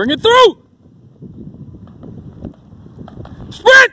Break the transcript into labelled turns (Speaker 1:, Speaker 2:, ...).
Speaker 1: Bring it through. Sprint.